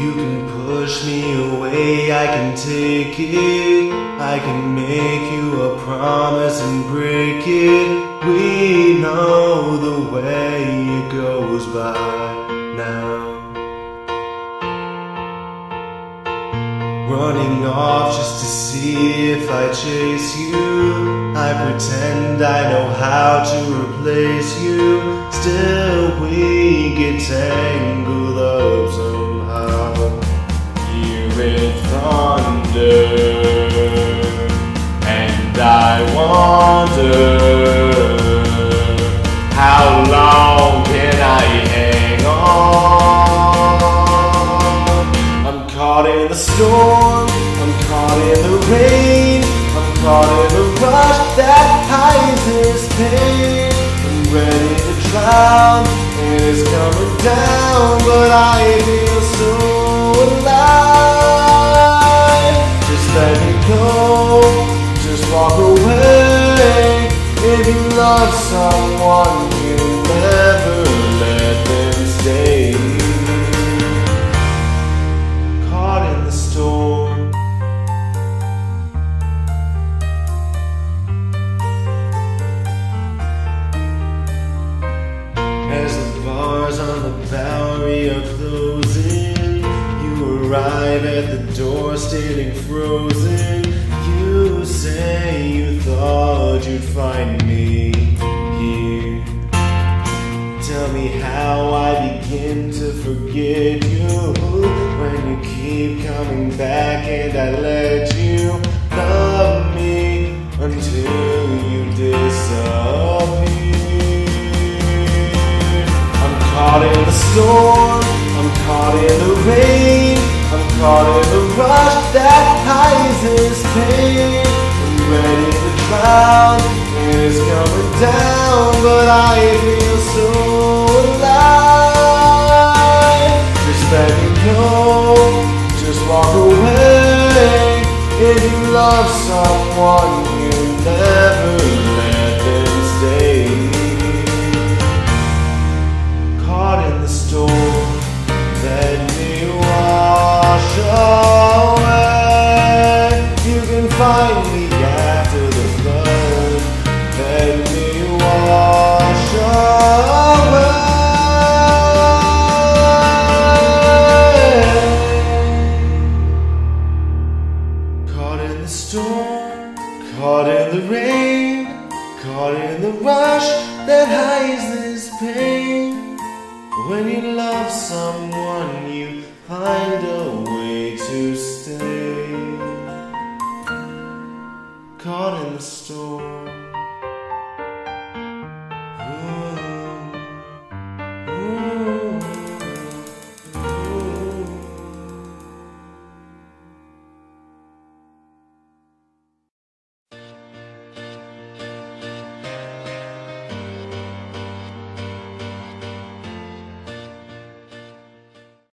You can push me away, I can take it. I can make you a promise and break it. We know the way it goes by now. Running off just to see if I chase you. I pretend I know how to replace you. Still, we get tangled up and I wonder how long can I hang on? I'm caught in the storm, I'm caught in the rain, I'm caught in the rush that hides this pain. I'm ready to drown, and it's coming down, but I walk away. If you love someone, you never let them stay caught in the storm. As the bars on the Bowery are closing, you arrive at the door standing frozen. You say you thought you'd find me here. Tell me how I begin to forget you when you keep coming back and I let you love me until you disappear. I'm caught in the storm, I'm caught in the rain, I'm caught in the rush that hides this pain. And it's coming down, but I feel so alive. Just let me go, just walk away. If you love someone, you never let them stay caught in the storm. Let me wash away. the storm, caught in the rain, caught in the rush that hides this pain. When you love someone, you find a way to stay. Caught in the storm.